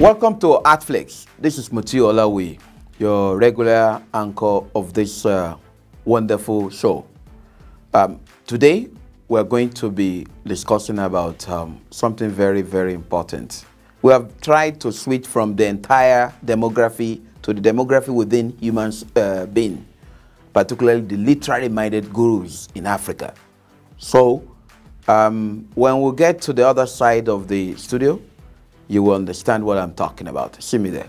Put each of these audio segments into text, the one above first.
Welcome to Artflakes. This is Mutiu Olawuyi, your regular anchor of this uh, wonderful show. Um, today, we're going to be discussing about um, something very, very important. We have tried to switch from the entire demography to the demography within human uh, being, particularly the literary-minded gurus in Africa. So, um, when we get to the other side of the studio, you will understand what I'm talking about. See me there.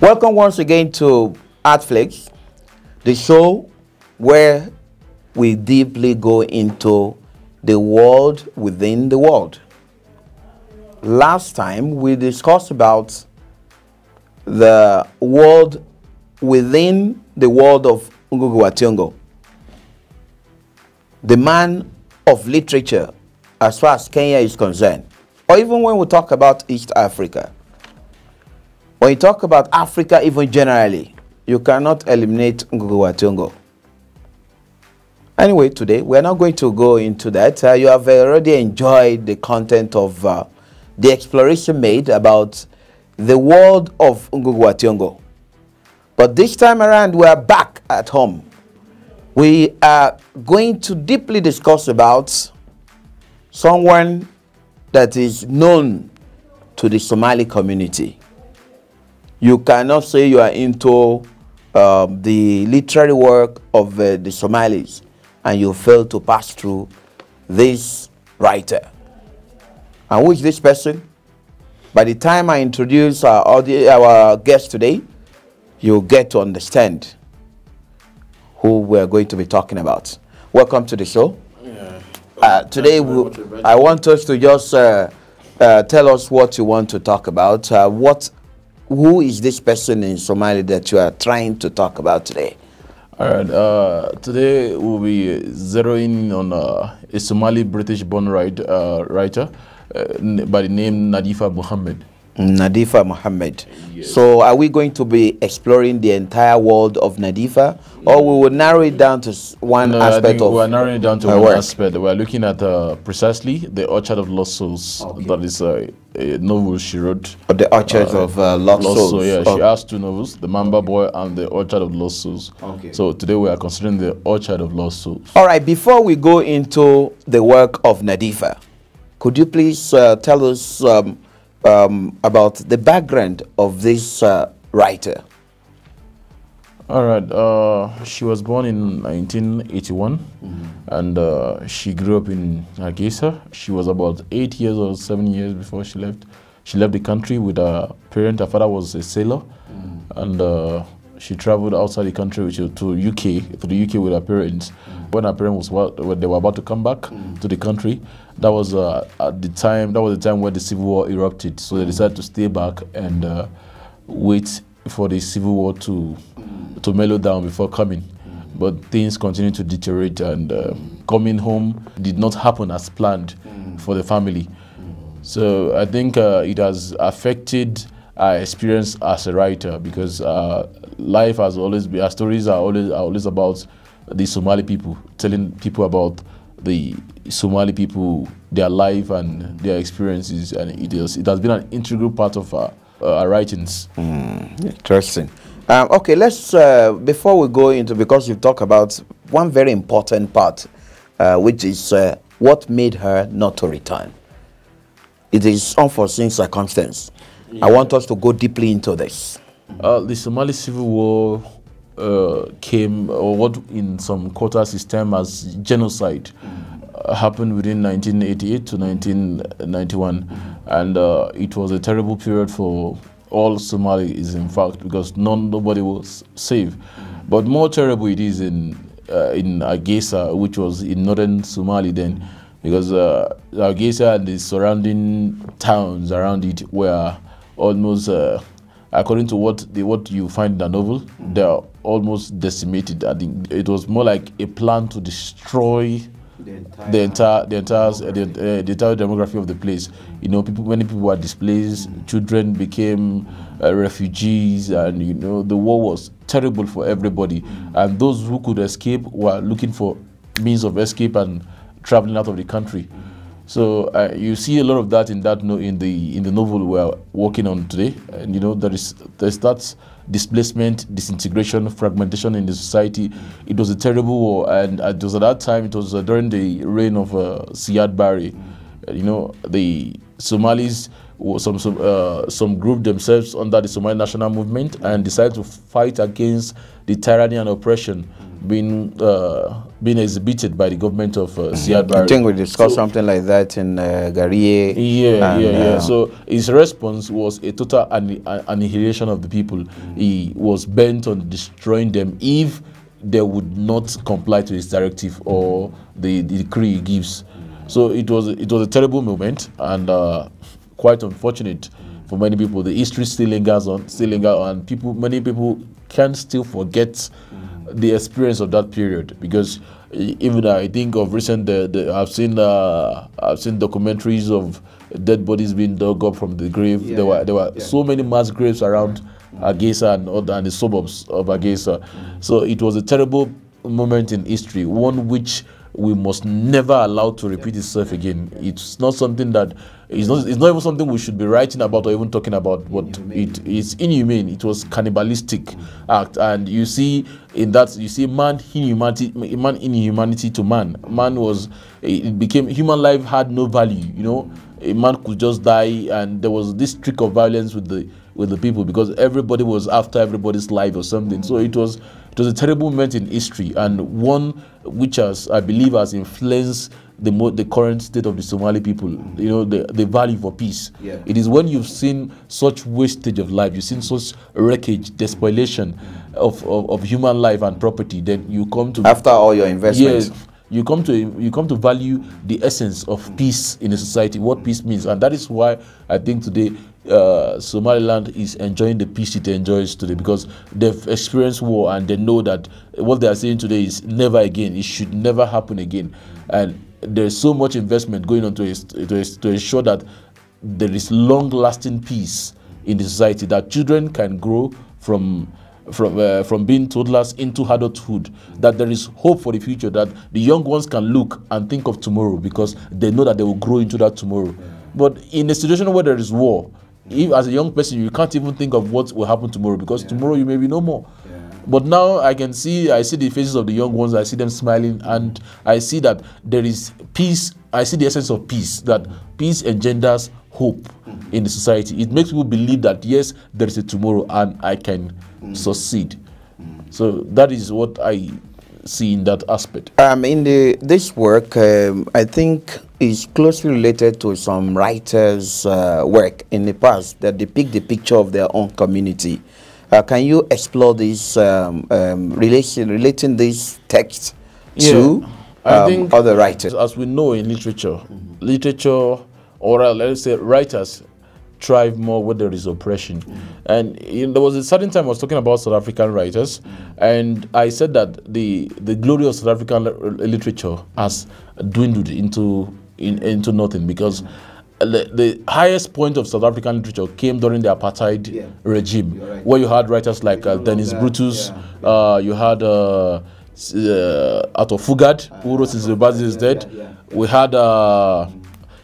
Welcome once again to Artflakes, the show where we deeply go into the world within the world. Last time we discussed about the world within the world of Ngugi wa Thiong'o, the man of literature as far as Kenya is concerned, or even when we talk about East Africa. When you talk about Africa even generally, you cannot eliminate Ngugi wa Thiong'o. Anyway, today we're not going to go into that. Uh, you have already enjoyed the content of uh, the exploration made about the world of Ngugi wa Thiong'o. But this time around, we are back at home. We are going to deeply discuss about someone that is known to the Somali community. You cannot say you are into um, the literary work of uh, the Somalis and you fail to pass through this writer. And who is this person? By the time I introduce our, our guest today, you'll get to understand who we're going to be talking about. Welcome to the show. Yeah. Uh, today, we, I want us to just uh, uh, tell us what you want to talk about. Uh, what, who is this person in Somalia that you are trying to talk about today? All right. Uh, today we'll be zeroing on uh, a Somali British-born writer, writer by the name Nadifa Mohamed. Nadifa Mohamed. Yes. So, are we going to be exploring the entire world of Nadifa, or we will narrow it down to one no, aspect of? We are narrowing it down to one work. aspect. We are looking at uh, precisely the Orchard of Lost Souls. Okay. That is uh, a novel she wrote. Or the Orchard uh, of uh, Lost, Lost Souls. Souls. Yeah, oh. she has two novels: The Mamba Boy and the Orchard of Lost Souls. Okay. So today we are considering the Orchard of Lost Souls. All right. Before we go into the work of Nadifa, could you please uh, tell us? Um, um, about the background of this uh, writer. All right. Uh, she was born in 1981, mm -hmm. and uh, she grew up in Hargeisa. She was about eight years or seven years before she left. She left the country with her parent. Her father was a sailor, mm -hmm. and uh, she traveled outside the country which, to UK, to the UK with her parents. Mm. When her parents was when they were about to come back mm. to the country, that was uh, at the time. That was the time when the civil war erupted. So they decided to stay back and uh, wait for the civil war to to mellow down before coming. But things continued to deteriorate, and uh, coming home did not happen as planned for the family. So I think uh, it has affected our experience as a writer because uh, life has always been, our stories are always, are always about the Somali people, telling people about the Somali people, their life and their experiences, and it, is, it has been an integral part of our, uh, our writings. Mm, interesting. Um, okay, let's, uh, before we go into, because you talk about one very important part, uh, which is uh, what made her not to return. It is unforeseen circumstance. Yeah. I want us to go deeply into this. Uh, the Somali civil war uh, came, or what in some quarters is termed as genocide, uh, happened within 1988 to 1991, and uh, it was a terrible period for all Somalis, in fact, because none, nobody was safe. But more terrible it is in uh, in Hargeisa, which was in northern Somali then, because uh, Hargeisa and the surrounding towns around it were almost uh, according to what the, what you find in the novel, mm. they are almost decimated. I think it was more like a plan to destroy the entire the entire the entire, uh, the, uh, the, entire demography of the place. You know, people many people were displaced. Mm. Children became uh, refugees, and you know the war was terrible for everybody. And those who could escape were looking for means of escape and traveling out of the country. So uh, you see a lot of that in that no, in the in the novel we're working on today, and you know there is there's that displacement, disintegration, fragmentation in the society. It was a terrible war, and it was at that time. It was uh, during the reign of uh, Siad Barre. you know the Somalis some some uh, some group themselves under the Somali National Movement and decided to fight against the tyranny and oppression being uh, being exhibited by the government of uh, Siad I think we discussed so, something like that in uh, Garie. Yeah, yeah, yeah. Uh, so his response was a total annihilation of the people. Mm. He was bent on destroying them if they would not comply to his directive or the, the decree he gives. So it was it was a terrible moment, and uh, quite unfortunate for many people. The history still lingers on, still lingers on. People, many people can still forget the experience of that period because even I think of recent, the, the, I've seen uh, I've seen documentaries of dead bodies being dug up from the grave. Yeah, there were there were yeah. so many mass graves around Hargeisa and, other and the suburbs of Hargeisa. So it was a terrible moment in history, one which we must never allow to repeat itself again. It's not something that it's not. It's not even something we should be writing about or even talking about. What it is inhumane. It was cannibalistic act, and you see in that you see man inhumanity, man inhumanity to man. Man was it became human life had no value. You know, a man could just die, and there was this trick of violence with the with the people because everybody was after everybody's life or something. So it was it was a terrible moment in history and one which has, I believe, has influenced the the current state of the Somali people. Mm-hmm. You know, the, the value for peace. Yeah. It is when you've seen such wastage of life, you've seen such wreckage, mm-hmm. despoliation mm-hmm. of, of, of human life and property, then you come to after all your investments. Yes, you come to you come to value the essence of peace in a society, what peace means, and that is why I think today uh, Somaliland is enjoying the peace it enjoys today because they've experienced war and they know that what they are saying today is never again. It should never happen again, and there's so much investment going on to, to, to ensure that there is long-lasting peace in the society that children can grow from from uh, from being toddlers into adulthood that there is hope for the future that the young ones can look and think of tomorrow because they know that they will grow into that tomorrow but in a situation where there is war if as a young person you can't even think of what will happen tomorrow because yeah. tomorrow you may be no more yeah. But now i can see i see the faces of the young ones i see them smiling and i see that there is peace i see the essence of peace that peace engenders hope in the society. It makes people believe that yes there is a tomorrow and i can succeed. So that is what i see in that aspect. Um in the this work um, i think is closely related to some writers' uh, work in the past that depict the picture of their own community. Uh, can you explore this um, um, relation, relating this text yeah, to um, other writers? As we know in literature, mm -hmm. literature, or uh, let's say writers, thrive more where there is oppression. Mm -hmm. And know, there was a certain time I was talking about South African writers, mm -hmm. and I said that the the glory of South African literature has dwindled into in, into nothing because the, the, highest point of South African literature came during the apartheid yeah. regime, right. where you had writers like uh, Dennis Brutus, yeah. Uh, you had uh, uh, Arthur Fugard, uh, who wrote is Dead. Yeah, we had uh,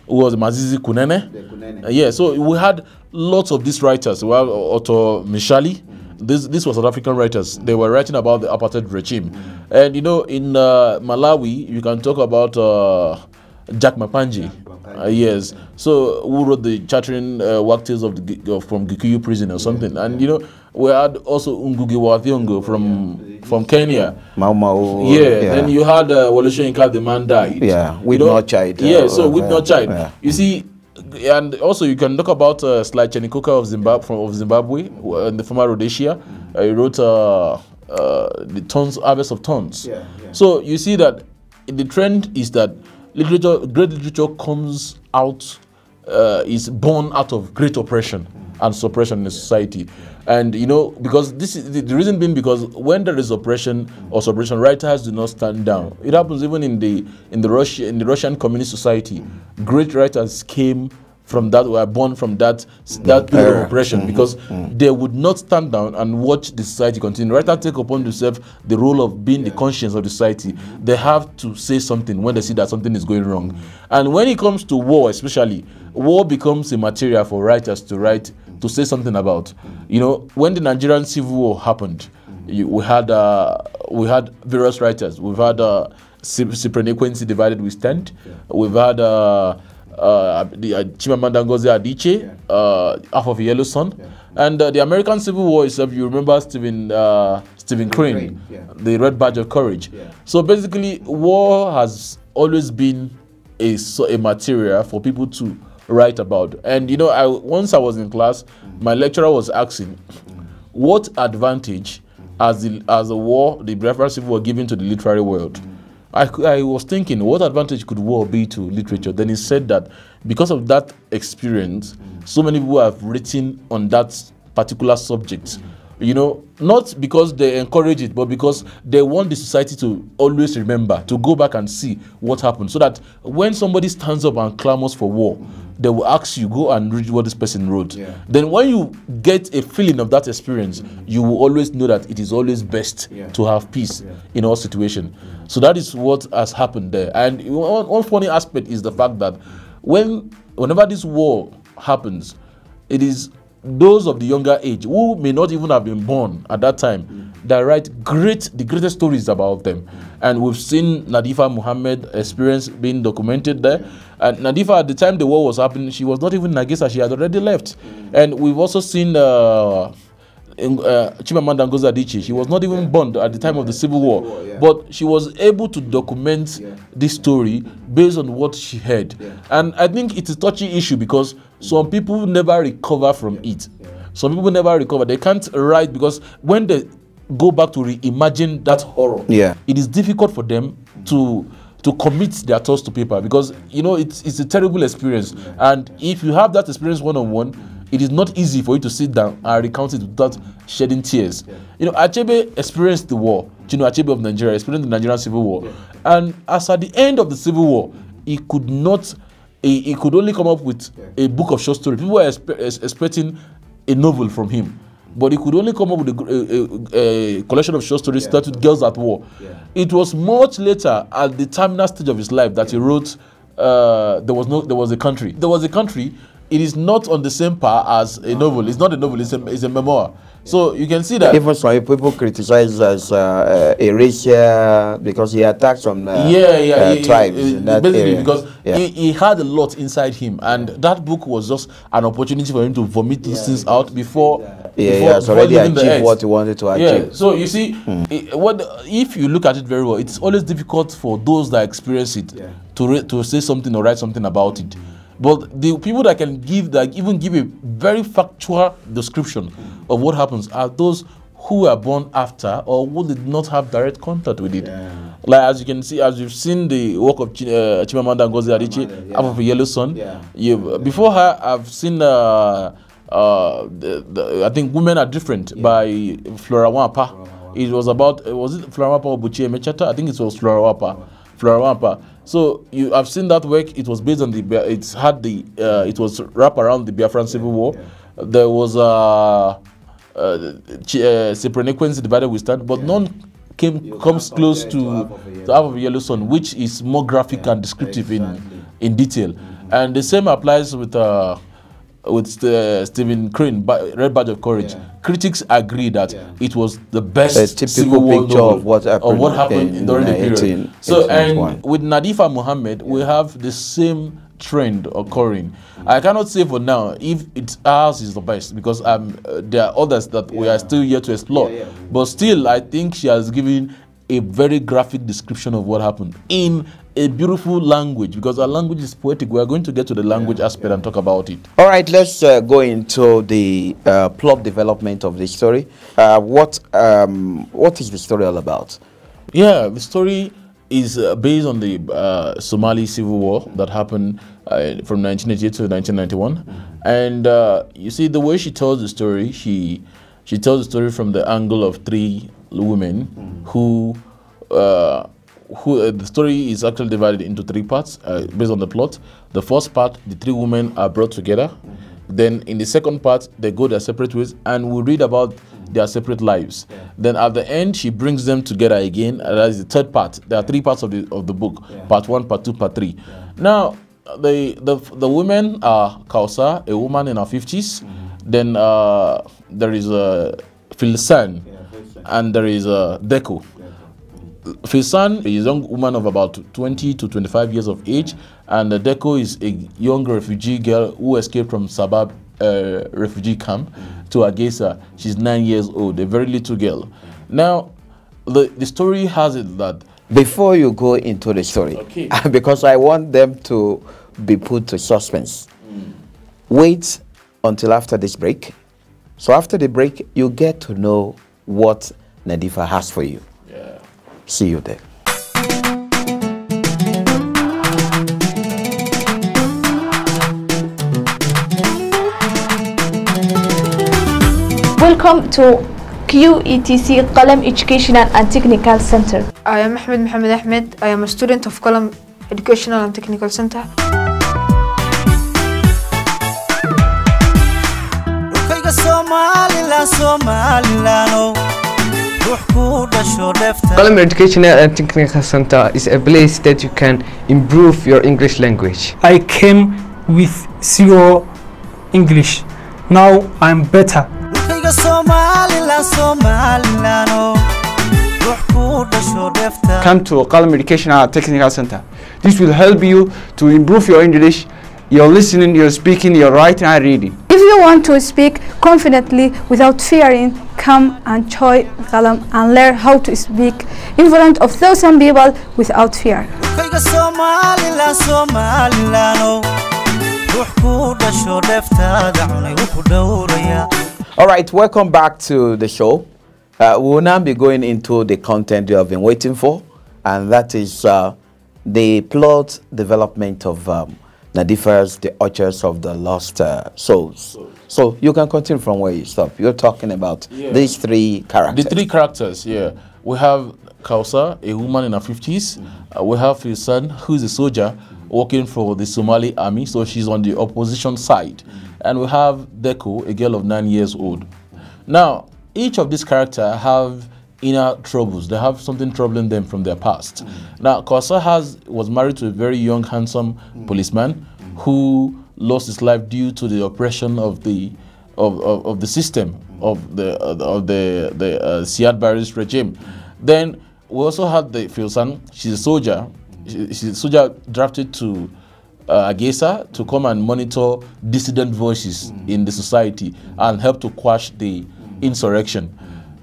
who was Mazisi Kunene. Kunene. Uh, yeah, so we had lots of these writers. We Otto Mishali. Mm-hmm. This, this was South African writers. They were writing about the apartheid regime. Mm-hmm. And you know, in uh, Malawi, you can talk about uh, Jack Mapanje. Uh, yes. So who wrote the chattering uh, work tales of the, uh, from Mikuyu prison or something? Yeah. And you know, we had also Ngugi wa Thiong'o from yeah. from Kenya. Mau Mau. Yeah. yeah. Then you had uh, Wole Soyinka, the man died. Yeah. With you know? no child. Yeah. so with no child. You see. And also, you can talk about uh, Sly Chenikoka of Zimbabwe, from of Zimbabwe, in the former Rhodesia. Mm. Uh, he wrote uh, uh, the tons, harvest of tons. Yeah, yeah. So you see that the trend is that literature, great literature comes out, uh, is born out of great oppression and suppression in society. And you know, because this is the, the, reason being because when there is oppression or suppression, writers do not stand down. It happens even in the in the Russia in the Russian communist society. Great writers came from that were born from that that period of oppression because they would not stand down and watch the society continue. Rather take upon themselves the role of being the conscience of the society. They have to say something when they see that something is going wrong. And when it comes to war, especially, war becomes a material for writers to write to say something about. You know, when the Nigerian Civil War happened, you, we had uh, we had various writers. We've had uh, Cyprian divided we stand. We've had uh, uh, the uh, Chimamanda Ngozi Adichie, uh, half of Yellow Sun, and uh, the American Civil War itself. You remember Stephen uh, Stephen Crane, Crane, yeah. the Red Badge of Courage. Yeah. So basically, war has always been a a material for people to write about. And you know, I once I was in class, my lecturer was asking, what advantage as the as a war, the Biafra Civil War, given to the literary world? I, I was thinking, what advantage could war be to literature? Then he said that because of that experience, so many people have written on that particular subject. You know, not because they encourage it, but because they want the society to always remember, to go back and see what happened. So that when somebody stands up and clamors for war, they will ask you, go and read what this person wrote. Yeah. Then when you get a feeling of that experience, you will always know that it is always best Yeah. to have peace in all situation. So that is what has happened there. And one, one funny aspect is the fact that when whenever this war happens, it is those of the younger age who may not even have been born at that time that write great the greatest stories about them. And we've seen Nadifa Mohamed experience being documented there. And Nadifa, at the time the war was happening, she was not even Nagisa, she had already left. And we've also seen uh, uh, Chimamanda Ngozi Adichie. She was not even born at the time of the Civil War, War, yeah. but she was able to document Yeah. this story based on what she heard. Yeah. And I think it's a touchy issue because some people never recover from it. Some people never recover. They can't write because when they go back to reimagine that horror, Yeah. it is difficult for them to to commit their thoughts to paper because you know it's it's a terrible experience. And if you have that experience one on one, it is not easy for you to sit down and recount it without shedding tears. You know, Achebe experienced the war. You know, Achebe of Nigeria experienced the Nigerian Civil War, and as at the end of the Civil War, he could not. He, he could only come up with a book of short stories. People were expe- expecting a novel from him, but he could only come up with a, a, a, collection of short stories that with Girls at War. It was much later, at the terminal stage of his life, that he wrote. Uh, there was no, there was a country. There was a country. It is not on the same par as a novel. It's not a novel. It's a, it's a memoir. So you can see that. Even some people criticize as uh, uh, erasure because he attacked some uh, yeah, yeah, uh, he- tribes he- in that basically area. because yeah. he, he had a lot inside him, and that book was just an opportunity for him to vomit these things out before. yeah, before, he has before already achieved what he wanted to Yeah, achieve. so you see, i- what if you look at it very well, it's always difficult for those that experience it Yeah. to re- to say something or write something about it. But the people that can give that even give a very factual description of what happens are those who were born after or who did not have direct contact with it. Like as you can see, as you've seen the work of Ch- uh, Chimamanda Ngozi Adichie, yeah. half of a Yellow Sun. Yeah. You before her, I've seen. Uh, uh, the, the, I think women are different by Flora Nwapa. It was about was it Flora Nwapa or Buchi Emecheta? I think it was Flora Nwapa. Flora Nwapa. So you have seen that work. It was based on the. It's had the. Uh, it was wrapped around the Biafran Civil War. There was uh, uh, uh, Cyprian divided we stand, but none came comes can't close to to Half of a Yellow to half of a yellow sun, which is more graphic and descriptive in in detail. And the same applies with uh, with the Stephen Crane, Ba- Red Badge of Courage. Yeah. Critics agree that Yeah. it was the best A typical Civil War picture novel of what happened of what happened in during the period. so 1891. and with Nadifa Mohamed, we have the same trend occurring. I cannot say for now if it's ours is the best because um, uh, there are others that we are still yet to explore. Yeah, yeah. But still, I think she has given a very graphic description of what happened in a beautiful language because our language is poetic. We are going to get to the language aspect and talk about it. All right, let's uh, go into the uh, plot development of the story. Uh, what um, what is the story all about? Yeah, the story is uh, based on the uh, Somali civil war that happened uh, from 1988 to 1991, and uh, you see the way she tells the story. She she tells the story from the angle of three women who uh, who uh, the story is actually divided into three parts uh, based on the plot. The first part, the three women are brought together. Then in the second part, they go their separate ways, and we read about their separate lives. Then at the end, she brings them together again. And that is the third part. There are three parts of the of the book: part one, part two, part three. Now, the the the women are Kausa, a woman in her 50s Then uh, there is a uh, Filsan, and there is a uh, Deku. Filsan is a young woman of about 20 to 25 years of age, and Deko is a young refugee girl who escaped from Sabab uh, refugee camp to Hargeisa. She's nine years old, a very little girl. Now, the, the story has it that. Before you go into the story, okay. because I want them to be put to suspense, mm. wait until after this break. So after the break, you get to know what Nadifa has for you. Yeah. See you there. Welcome to QETC Qalam Educational and Technical Center. I am Ahmed Mohamed Ahmed. I am a student of Qalam Educational and Technical Center. Qalam Educational and Technical Center is a place that you can improve your English language. I came with zero English. Now I'm better. Come to Qalam Educational Technical Center. This will help you to improve your English, your listening, you're speaking, you're writing and reading. If you want to speak confidently without fearing, come and join Qalam and learn how to speak in front of thousand people without fear. All right, welcome back to the show. Uh, we will now be going into the content you have been waiting for, and that is uh, the plot development of um, Nadifa's The Orchards of the Lost uh, Souls. So you can continue from where you stop. You're talking about yeah. these three characters. The three characters, yeah. We have Kausa, a woman in her 50s. Mm -hmm. we have his son, who's a soldier, working for the Somali army, so she's on the opposition side. Mm -hmm. And we have Deko, a girl of nine years old. Now, each of these characters have inner troubles. They have something troubling them from their past. Mm. Now, Kausa has was married to a very young, handsome mm policeman who lost his life due to the oppression of the of, of, of the system of the of the the uh, Siad Barre's regime. Then we also have the Filsan. She's a soldier she's a soldier drafted to uh, Hargeisa to come and monitor dissident voices mm. in the society and help to quash the insurrection.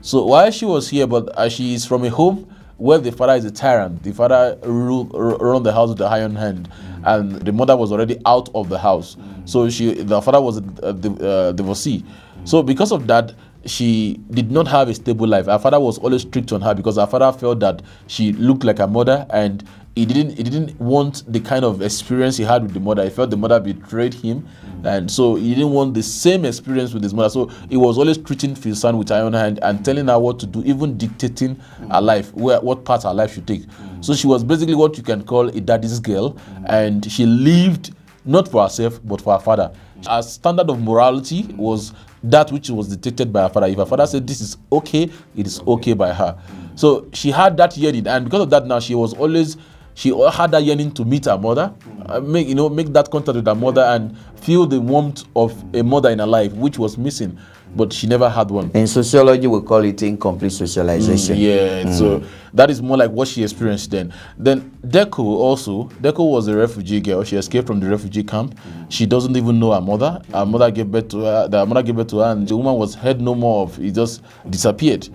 So while she was here, but uh, she is from a home where the father is a tyrant, the father ruled around the house with the iron hand, mm. and the mother was already out of the house. Mm. So she, the father was a, a, a uh, divorcee. Mm. So because of that, she did not have a stable life. Her father was always strict on her because her father felt that she looked like her mother and he didn't he didn't want the kind of experience he had with the mother. He felt the mother betrayed him, mm-hmm. and so he didn't want the same experience with his mother. So he was always treating his son with iron hand and telling her what to do, even dictating mm-hmm. her life, where what part her life should take. Mm-hmm. So she was basically what you can call a daddy's girl, and she lived not for herself but for her father. Her standard of morality was that which was dictated by her father. If her father said this is okay, it is okay by her. So she had that yearning, and because of that, now she was always she had that yearning to meet her mother, uh, make you know make that contact with her mother, and feel the warmth of a mother in her life, which was missing. But she never had one. In sociology, we call it incomplete socialization. Mm, yeah, mm. so that is more like what she experienced then. Then Deku also, Deku was a refugee girl. She escaped from the refugee camp. She doesn't even know her mother. Her mother gave birth to her. The mother gave birth to her, and the woman was heard no more of. He just disappeared.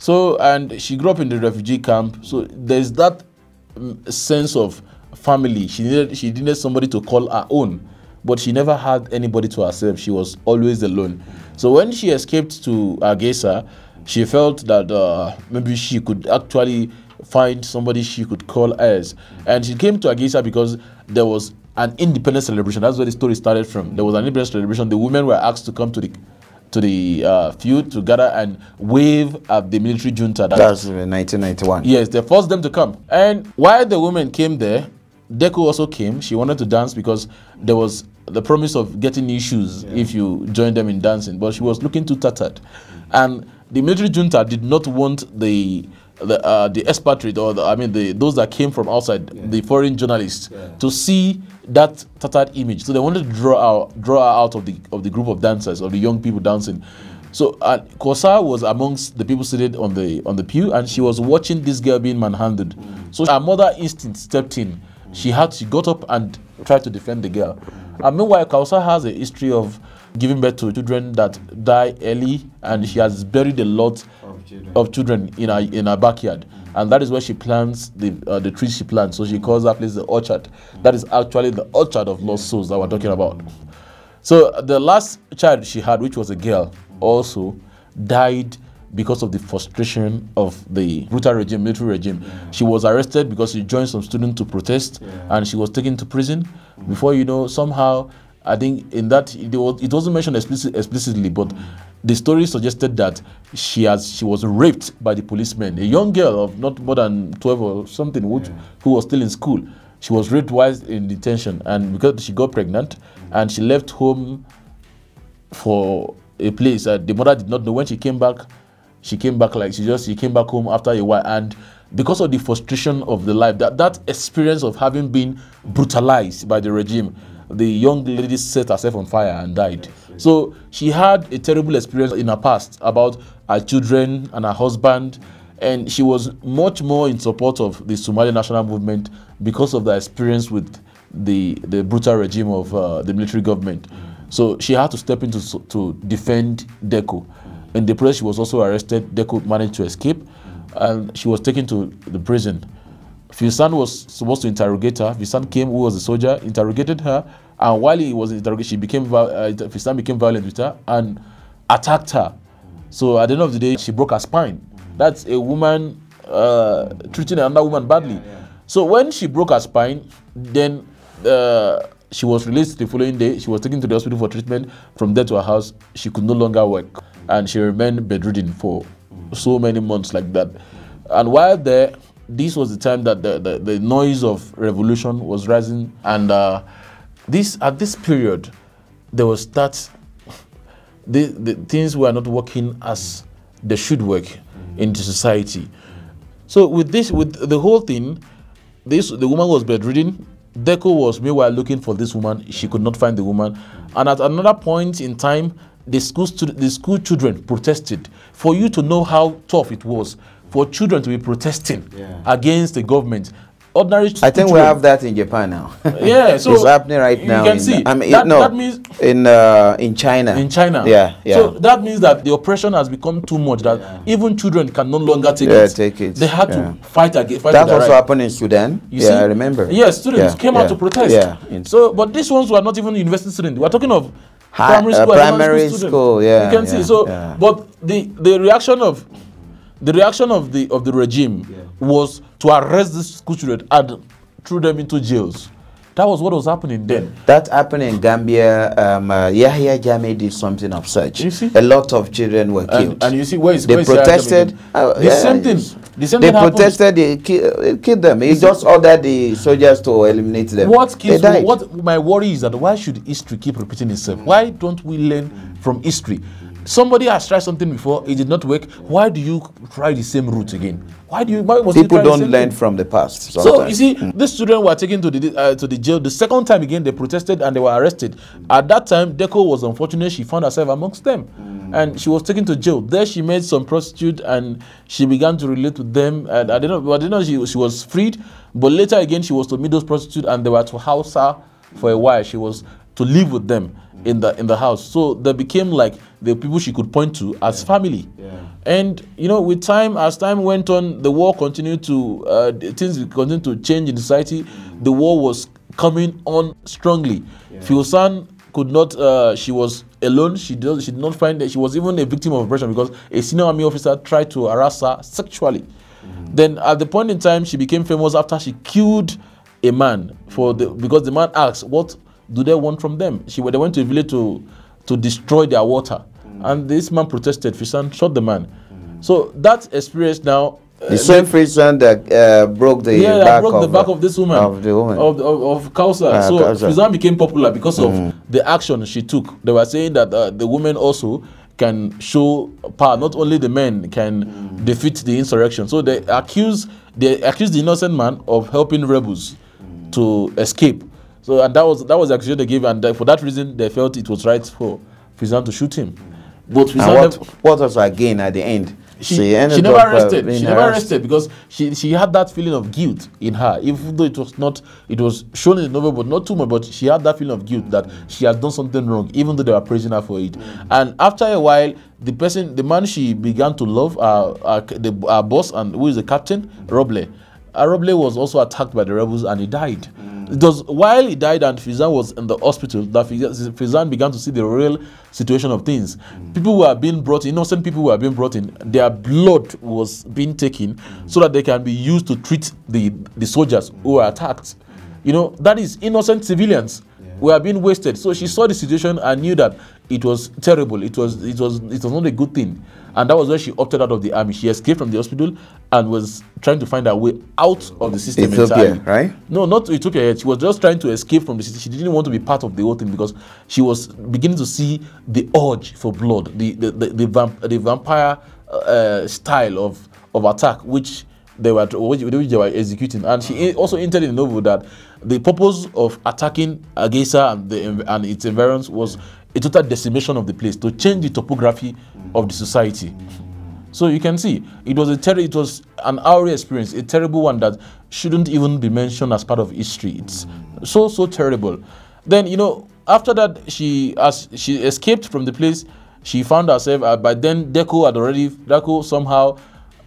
So, and she grew up in the refugee camp. So there's that sense of family. She needed she needed somebody to call her own, but she never had anybody to herself. She was always alone. So when she escaped to Hargeisa, she felt that uh, maybe she could actually find somebody she could call as, and she came to Hargeisa because there was an independence celebration. That's where the story started from. There was an independence celebration. The women were asked to come to the to the uh, field to gather and wave at the military junta. that- That's uh, 1991. Yes, they forced them to come. And while the women came there, Deku also came. She wanted to dance because there was the promise of getting new shoes if you join them in dancing. But she was looking too tattered. And the military junta did not want the the uh, the expatriate or the, I mean the those that came from outside, the foreign journalists, to see that tattered image. So they wanted to draw out draw her out of the of the group of dancers of the young people dancing. So uh, Kausa was amongst the people seated on the on the pew, and she was watching this girl being manhandled. So her mother instinct stepped in. She had she got up and tried to defend the girl. And meanwhile, Kausa has a history of giving birth to children that die early, and she has buried a lot of children in her in her backyard. And that is where she plants the uh, the trees she plants. So she calls that place the orchard. That is actually the orchard of lost souls that we're talking about. So the last child she had, which was a girl, also died because of the frustration of the brutal regime, military regime. She was arrested because she joined some students to protest, and she was taken to prison. Before you know, somehow, I think in that it, was, it wasn't mentioned explicit, explicitly, but the story suggested that she has she was raped by the policeman, A young girl of not more than twelve or something, which, who was still in school. She was raped while in detention, and because she got pregnant, and she left home for a place that the mother did not know. When she came back, she came back like she just she came back home after a while, and because of the frustration of the life, that that experience of having been brutalized by the regime, the young lady set herself on fire and died. So she had a terrible experience in her past about her children and her husband, and she was much more in support of the Somali national movement because of the experience with the the brutal regime of uh, the military government. So she had to step into so- to defend Deco. In the process, she was also arrested. Deco managed to escape, and she was taken to the prison. Filsan was supposed to interrogate her. Filsan came, who was a soldier, interrogated her, and while he was interrogating, she became uh, became violent with her and attacked her. So at the end of the day, she broke her spine. That's a woman uh, treating another woman badly. So when she broke her spine, then uh, she was released the following day. She was taken to the hospital for treatment. From there to her house, she could no longer work, and she remained bedridden for so many months like that. And while there, this was the time that the, the, the noise of revolution was rising, and uh, this at this period, there was that the, the things were not working as they should work in the society. So with this, with the whole thing, this the woman was bedridden. Deco was meanwhile looking for this woman. She could not find the woman, and at another point in time, the school the school children protested. For you to know how tough it was for children to be protesting against the government. Ordinary I think we have that in Japan now. Yeah, so it's happening right you now. can in, see, I mean, that- no, that means- in uh, in China. in China. Yeah, yeah. So that means that the oppression has become too much that even children can no longer take Yeah, it. take it, They had yeah. to fight against. Fight that also right. happened in Sudan. You yeah, see? I remember. Yes, students Yeah, came yeah, out to protest. Yeah. So, but these ones were not even university students. We're talking of High- primary uh, school, and primary school, yeah, You can see. So, yeah. but the the reaction of the reaction of the of the regime was to arrest these school children and threw them into jails. That was what was happening then. That happened in Gambia. Um, uh, Yahya Jammeh did something of such. You see? A lot of children were killed. And, and you see where is they where is Yahya Jammeh protested. uh, the yeah, same thing. The same They thing protested. They ki- killed them. He just ordered the soldiers to eliminate them. What they died. what my worry is that why should history keep repeating itself? Why don't we learn from history? Somebody has tried something before, it did not work. Why do you try the same route again? Why do you? Why you People don't learn thing? from the past. So you sometimes. see, these children were taken to the uh, to the jail. The second time again, they protested and they were arrested. At that time, Deco was unfortunate; she found herself amongst them, and she was taken to jail. There, she met some prostitute and she began to relate with them. And I didn't know, I didn't know she she was freed, but later again, she was to meet those prostitutes, and they were to house her for a while. She was to live with them in the in the house. So they became like the people she could point to as family. And you know, with time, as time went on, the war continued to uh, things continued to change in society. The war was coming on strongly. Filsan could not. Uh, she was alone. She did. She did not find that she was even a victim of oppression because a senior army officer tried to harass her sexually. Then, at the point in time, she became famous after she killed a man for the because the man asked, "What do they want from them?" She they went to a village to to destroy their water, and this man protested. Filsan shot the man. So that experience now. uh, The same prison that uh, broke the yeah, back broke of the back uh, of this woman. of the woman. Of, of, of Kausa. Ah, so Kausa. Filsan became popular because of the action she took. They were saying that uh, the women also can show power. Not only the men can defeat the insurrection. So they accuse they accused the innocent man of helping rebels to escape. So and that was that was the accusation they gave, and that- for that reason they felt it was right for Filsan to shoot him. But Filsan what, never- what was her gain at the end? she, ended she never up, uh, she never harassed. rested because she, she had that feeling of guilt in her, even though it was not it was shown in the novel, but not too much. But she had that feeling of guilt that she had done something wrong, even though they were praising her for it. And after a while, the person, the man she began to love, uh, uh, the our boss and who is the captain, Roble. Uh, Roble was also attacked by the rebels and he died. It was while he died and Filsan was in the hospital that Fiz- Filsan began to see the real situation of things. Mm. People who are being brought in, innocent people who are being brought in, their blood was being taken mm. so that they can be used to treat the, the soldiers who were attacked. You know, that is innocent civilians were being wasted. So she saw the situation and knew that it was terrible. It was it was it was not a good thing. And that was why she opted out of the army. She escaped from the hospital and was trying to find her way out of the system Ethiopia, entirely. right? No, not to Ethiopia yet. She was just trying to escape from the city. She didn't want to be part of the whole thing because she was beginning to see the urge for blood, the the the, the, vamp, the vampire uh, style of of attack, which they were which, they were executing. And she also hinted in the novel that the purpose of attacking Hargeisa and the and its environs was a total decimation of the place to change the topography of the society. So you can see it was a ter- it was an hour experience, a terrible one that shouldn't even be mentioned as part of history. It's so so terrible. Then you know after that she as she escaped from the place, she found herself. Uh, by then Deco had already Deco somehow.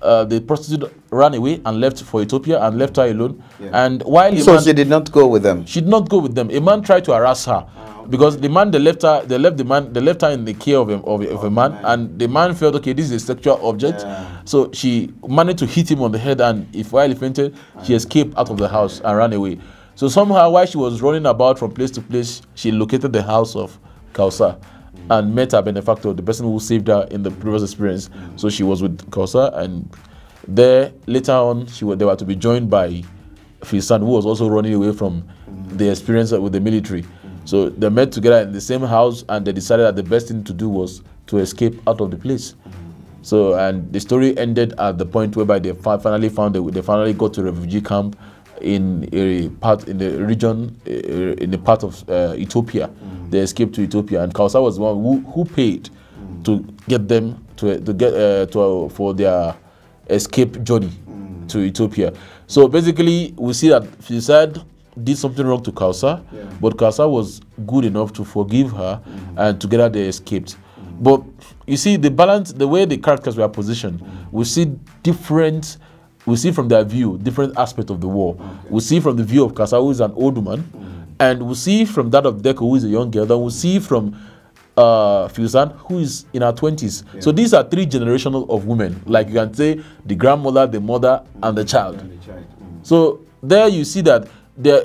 Uh, the prostitute ran away and left for Ethiopia and left her alone. And while So man- she did not go with them. she did not go with them. A man tried to harass her. Because the man they left her they left the man they left her in the care of a, of a, of a man. and the man felt okay this is a sexual object. So she managed to hit him on the head and if while he fainted she escaped out of the house and ran away. So somehow while she was running about from place to place she located the house of Kausa Mm. and met her benefactor the person who saved her in the previous experience. Mm. So she was with Kausa and there later on she was, they were to be joined by Filsan, who was also running away from mm. the experience with the military. So they met together in the same house and they decided that the best thing to do was to escape out of the place. So and the story ended at the point whereby they finally found a, they finally got to a refugee camp in a part in the region uh, in the part of uh, Ethiopia. They escaped to Ethiopia and Kausa was the one who, who paid to get them to to get uh, to for their escape journey to Ethiopia. So basically, we see that Filsan did something wrong to Kausa, but Kausa was good enough to forgive her, and together they escaped. But you see, the balance, the way the characters were positioned, we see different. We see from their view different aspects of the war. We see from the view of Kausa, who is an old woman, and we see from that of Deco, who is a young girl. Then we see from uh, Filsan, who is in her 20s. So these are three generational of women. Like you can say the grandmother, the mother, and the child. So there you see that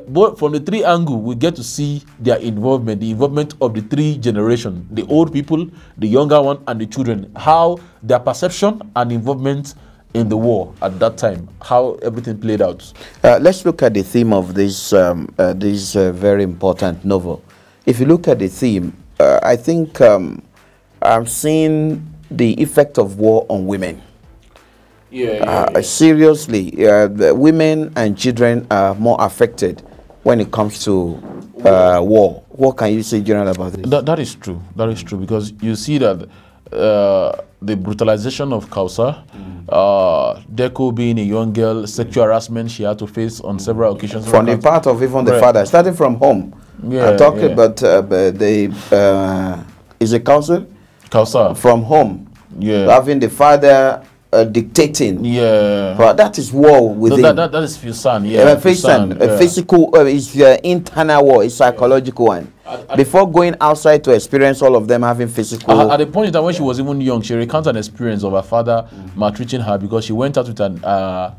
both from the three angle we get to see their involvement, the involvement of the three generation, the old people, the younger one, and the children. How their perception and involvement in the war at that time, how everything played out. Uh, let's look at the theme of this um, uh, this uh, very important novel. If you look at the theme, uh, I think um, I'm seeing the effect of war on women. Yeah, Uh, seriously, uh, the women and children are more affected when it comes to uh, war. What can you say, General, about this? That, that is true. That is true because you see that uh, the brutalization of Kausa, uh, Deco being a young girl, sexual harassment she had to face on several occasions. From the part of even the Right. father, starting from home. Yeah, I'm talking yeah. about uh, the uh, is a council Kausa. from home. Yeah. having the father uh, dictating. Yeah. But that is war No, within. that, that, that is Filsan, yeah. Uh, Filsan, a physical, uh, it's uh, internal war, it's psychological one. At- at- Before going outside to experience all of them having physical. At, at the point in time when she was even young, she recounts an experience of her father maltreating her because she went out with an, uh,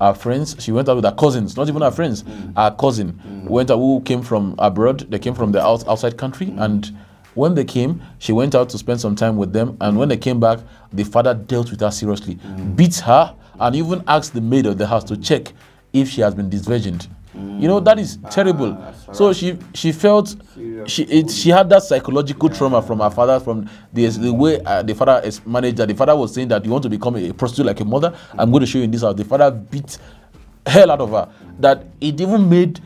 her friends. She went out with her cousins, not even her friends. Her cousin went out who came from abroad. They came from the out, outside country, and When they came, she went out to spend some time with them, and when they came back, the father dealt with her seriously, mm. beat her, and even asked the maid of the house to check if she has been disvirgined. You know that is mm. terrible. Ah, so she she felt she it, she had that psychological trauma from her father from the the way uh, the father is managed. That the father was saying that you want to become a prostitute like a mother. I'm going to show you in this house. The father beat hell out of her. That it even made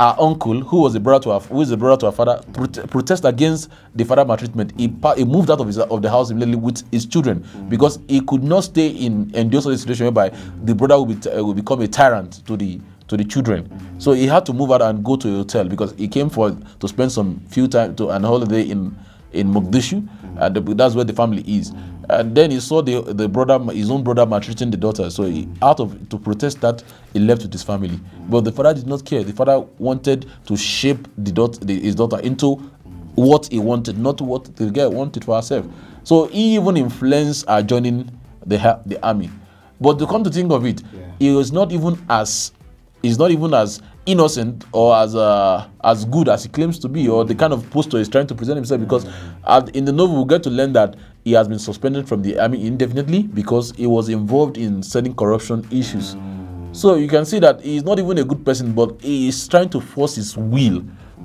our uncle, who was a brother to our, who is a brother to our father, prote- protest against the father maltreatment. He, he moved out of his of the house immediately with his children because he could not stay in endure such a situation whereby the brother will be uh, become a tyrant to the to the children. So he had to move out and go to a hotel because he came for to spend some few time to an holiday in in Mogadishu, and the- that's where the family is. And then he saw the the brother, his own brother, maltreating the daughter. So he, out of to protest that, he left with his family. But the father did not care. The father wanted to shape the daughter, the, his daughter into what he wanted, not what the girl wanted for herself. So he even influenced her joining the the army. But to come to think of it, he was not even as he's not even as innocent or as uh, as good as he claims to be, or the kind of poster he's trying to present himself. Because at, in the novel, we get to learn that he has been suspended from the army indefinitely because he was involved in certain corruption issues. So you can see that he's not even a good person, but he is trying to force his will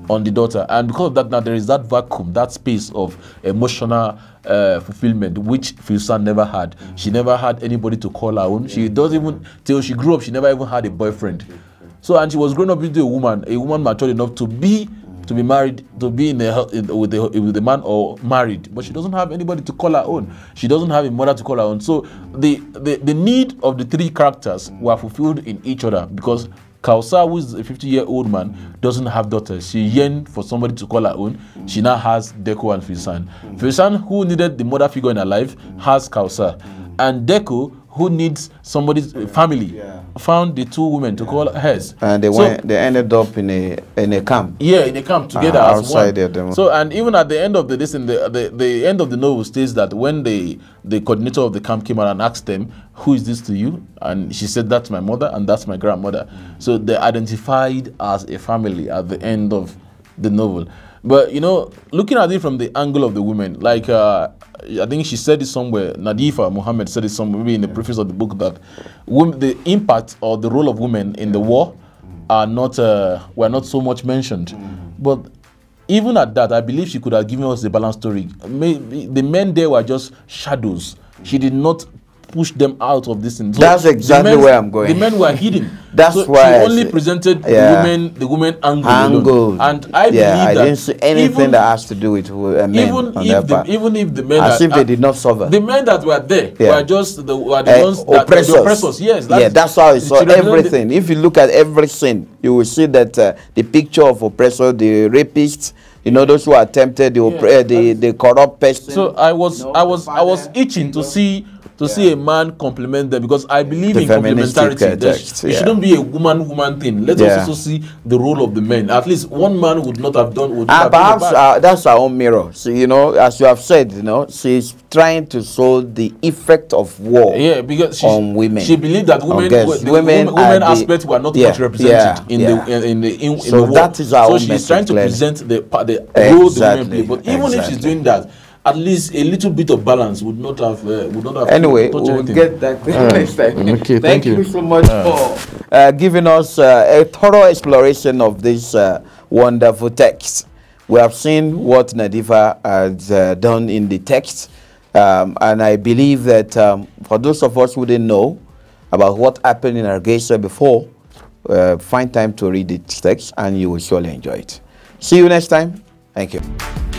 on the daughter, and because of that, now there is that vacuum, that space of emotional uh, fulfillment, which Filsan never had. She never had anybody to call her own. She doesn't even till she grew up. She never even had a boyfriend. So and she was grown up into a woman, a woman matured enough to be to be married, to be in a, in, with a with a man or married, but she doesn't have anybody to call her own. She doesn't have a mother to call her own. So the the, the need of the three characters were fulfilled in each other because Kausa, who is a 50 year old man, doesn't have daughters. She yearned for somebody to call her own. She now has Deqo and Filsan. Filsan, who needed the mother figure in her life, has Kausa. And Deqo, who needs somebody's family, found the two women to call hers. And they So- went. They ended up in a in a camp. yeah, in a camp together Ah, as one. there, them. So and even at the end of the this in the, the the end of the novel states that when the the coordinator of the camp came out and asked them, "Who is this to you?" and she said, "That's my mother and that's my grandmother." So they identified as a family at the end of the novel. But you know, looking at it from the angle of the women, like uh, I think she said it somewhere. Nadifa Mohamed said it somewhere, maybe in the preface of the book, that women, the impact or the role of women in the war are not uh, were not so much mentioned. But even at that, I believe she could have given us the balanced story. Maybe the men there were just shadows. She did not push them out of this thing. So That's exactly men- where I'm going. The men were hidden. That's so why I she only presented Yeah. the women, the women angle. alone. Angle. And I believe I that didn't see anything even, that has to do with uh, men even on their if the, part. even if the men As that- if they did not suffer. the men that were there Yeah. were just the, were the Uh, ones that oppressors. the oppressors. Yes, yeah, that's how I she saw represented- everything. If you look at every scene, you will see that uh, the picture of oppressor, the rapists, you know, those who are tempted, the, Yeah, uh, the, the corrupt person. So I was you know, I was I was itching to see to see a man compliment them because I believe The in uh, complementarity. There it yeah. shouldn't be a woman woman thing. Let Yeah. us also see the role of the men. At least one man would not have done would And have perhaps uh, that's our own mirror. So, you know, as you have said, you know, she's trying to show the effect of war. yeah, because on women. she believed that women, were- the Women women, are the- were not Yeah, much represented yeah, in yeah. the in the in, in So the war. that is our so she's trying to clearly. present the the role the women Exactly, play. But even if she's exactly. doing that, at least a little bit of balance would not have uh, would not have Anyway, we'll anything. get that next time. Okay, thank, thank you. you. so much for uh, giving us uh, a thorough exploration of this uh, wonderful text. We have seen what Nadifa has uh, done in the text, um, and I believe that um, for those of us who didn't know about what happened in Hargeisa before, uh, find time to read the text, and you will surely enjoy it. See you next time. Thank you.